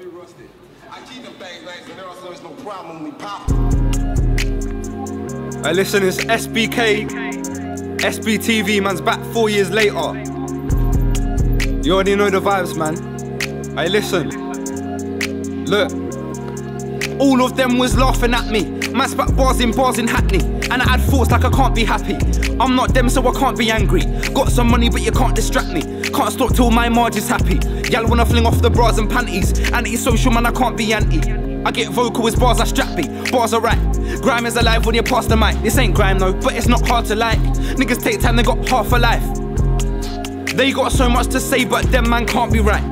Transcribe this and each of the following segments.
be rusted. I keep nice and no problem when we pop. Hey, listen, it's SBK, SBTV, man's back four years later. You already know the vibes, man. Hey, listen. Look. All of them was laughing at me. Man spat bars in bars in Hackney. And I had thoughts like I can't be happy. I'm not them, so I can't be angry. Got some money, but you can't distract me. Can't stop till my margin's happy. Y'all wanna fling off the bras and panties. Anti-social, man, I can't be anti. I get vocal with bars, I strap me. Bars are right. Grime is alive when you pass the mic. This ain't grime though, but it's not hard to like. Niggas take time, they got half a life. They got so much to say, but them man can't be right.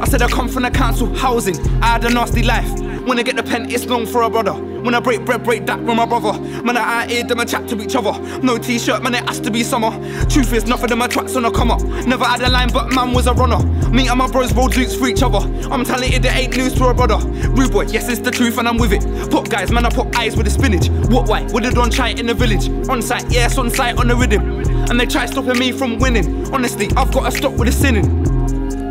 I said I come from the council housing. I had a nasty life. When I get the pen, it's long for a brother. When I break bread, break that with my brother. Man, I out here, them a chat to each other. No t-shirt, man, it has to be summer. Truth is, nothing of my tracks on a come up. Never had a line, but man was a runner. Me and my bros roll dukes for each other. I'm talented, it ain't news to a brother. Rude boy, yes, it's the truth, and I'm with it. Pop guys, man, I pop eyes with the spinach. What why? With the don try in the village. On site, yes, on site, on the rhythm. And they try stopping me from winning. Honestly, I've got to stop with the sinning.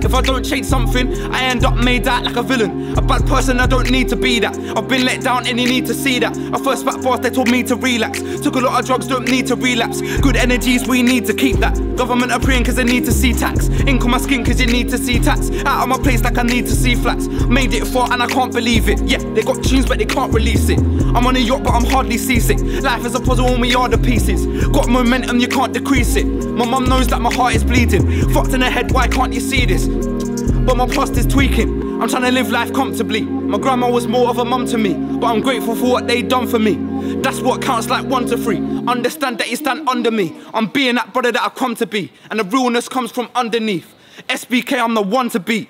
If I don't change something, I end up made out like a villain. A bad person, I don't need to be that. I've been let down and you need to see that. A first back boss, they told me to relax. Took a lot of drugs, don't need to relapse. Good energies, we need to keep that. Government are praying cause they need to see tax. Ink on my skin cause you need to see tax. Out of my place like I need to see flats. Made it far and I can't believe it. Yeah, they got tunes but they can't release it. I'm on a yacht but I'm hardly seasick. Life is a puzzle and we are the pieces. Got momentum, you can't decrease it. My mum knows that my heart is bleeding. Fucked in the head, why can't you see this? But my past is tweaking. I'm trying to live life comfortably. My grandma was more of a mum to me, but I'm grateful for what they done for me. That's what counts like one to three. Understand that you stand under me. I'm being that brother that I've come to be, and the realness comes from underneath. SBK, I'm the one to beat.